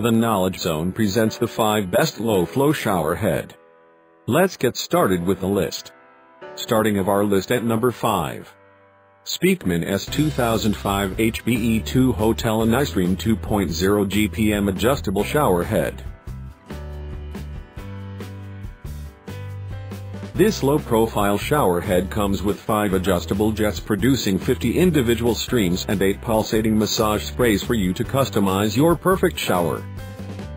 The Knowledge Zone presents the 5 best low-flow shower head. Let's get started with the list. Starting of our list at number 5. Speakman S2005 HBE2 Hotel and iStream 2.0 GPM Adjustable Shower Head. This low-profile shower head comes with 5 adjustable jets producing 50 individual streams and 8 pulsating massage sprays for you to customize your perfect shower.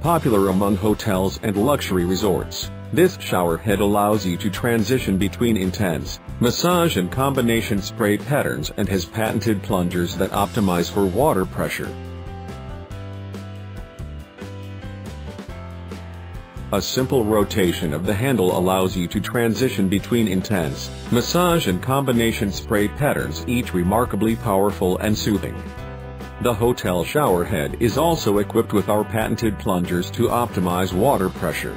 Popular among hotels and luxury resorts, this shower head allows you to transition between intense, massage and combination spray patterns and has patented plungers that optimize for water pressure. A simple rotation of the handle allows you to transition between intense, massage and combination spray patterns each remarkably powerful and soothing. The hotel shower head is also equipped with our patented plungers to optimize water pressure.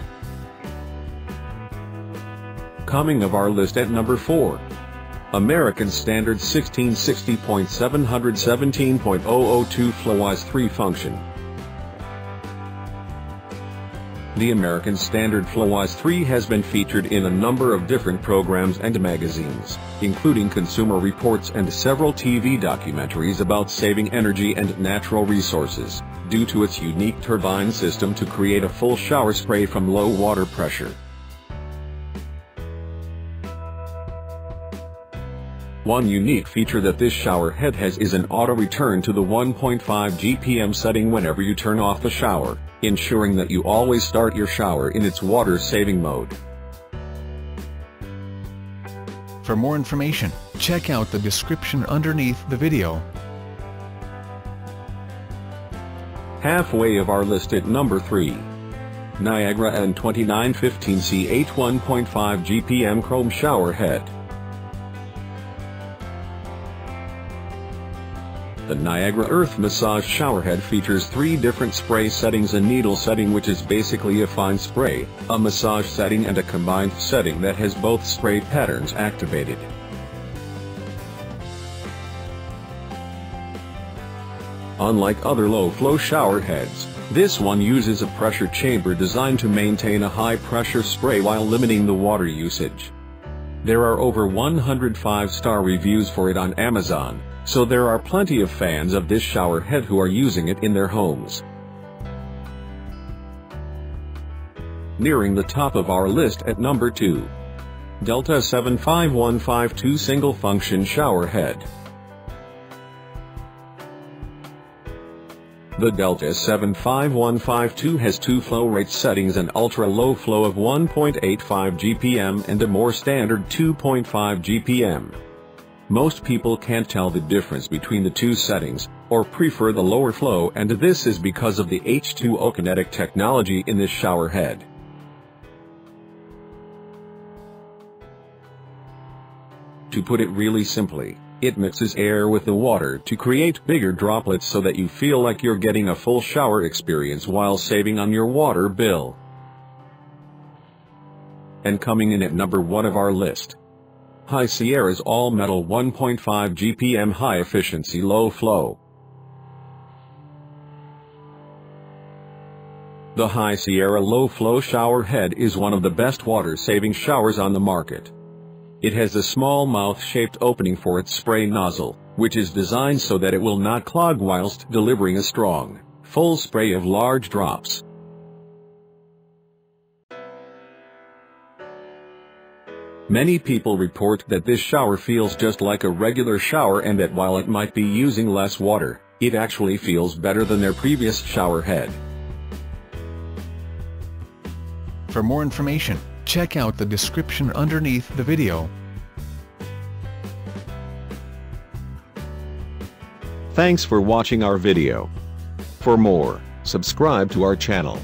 Coming of our list at number 4. American Standard 1660.717.002 Flowise 3 Function the American Standard Flowise 3 has been featured in a number of different programs and magazines, including Consumer Reports and several TV documentaries about saving energy and natural resources, due to its unique turbine system to create a full shower spray from low water pressure. One unique feature that this shower head has is an auto return to the 1.5 GPM setting whenever you turn off the shower, ensuring that you always start your shower in its water-saving mode. For more information, check out the description underneath the video. Halfway of our list at number 3. Niagara N2915C 1.5 GPM Chrome Shower Head. The Niagara Earth Massage Showerhead features three different spray settings a needle setting which is basically a fine spray, a massage setting and a combined setting that has both spray patterns activated. Unlike other low-flow shower heads, this one uses a pressure chamber designed to maintain a high-pressure spray while limiting the water usage. There are over 105 star reviews for it on Amazon, so there are plenty of fans of this shower head who are using it in their homes. Nearing the top of our list at number 2. Delta 75152 Single Function Shower Head. The Delta 75152 has two flow rate settings an ultra-low flow of 1.85 GPM and a more standard 2.5 GPM. Most people can't tell the difference between the two settings, or prefer the lower flow and this is because of the H2O kinetic technology in this shower head. To put it really simply, it mixes air with the water to create bigger droplets so that you feel like you're getting a full shower experience while saving on your water bill. And coming in at number 1 of our list, High Sierra's all-metal 1.5 GPM high-efficiency low-flow. The High Sierra low-flow shower head is one of the best water-saving showers on the market. It has a small mouth-shaped opening for its spray nozzle, which is designed so that it will not clog whilst delivering a strong, full spray of large drops. Many people report that this shower feels just like a regular shower and that while it might be using less water, it actually feels better than their previous shower head. For more information, check out the description underneath the video. Thanks for watching our video. For more, subscribe to our channel.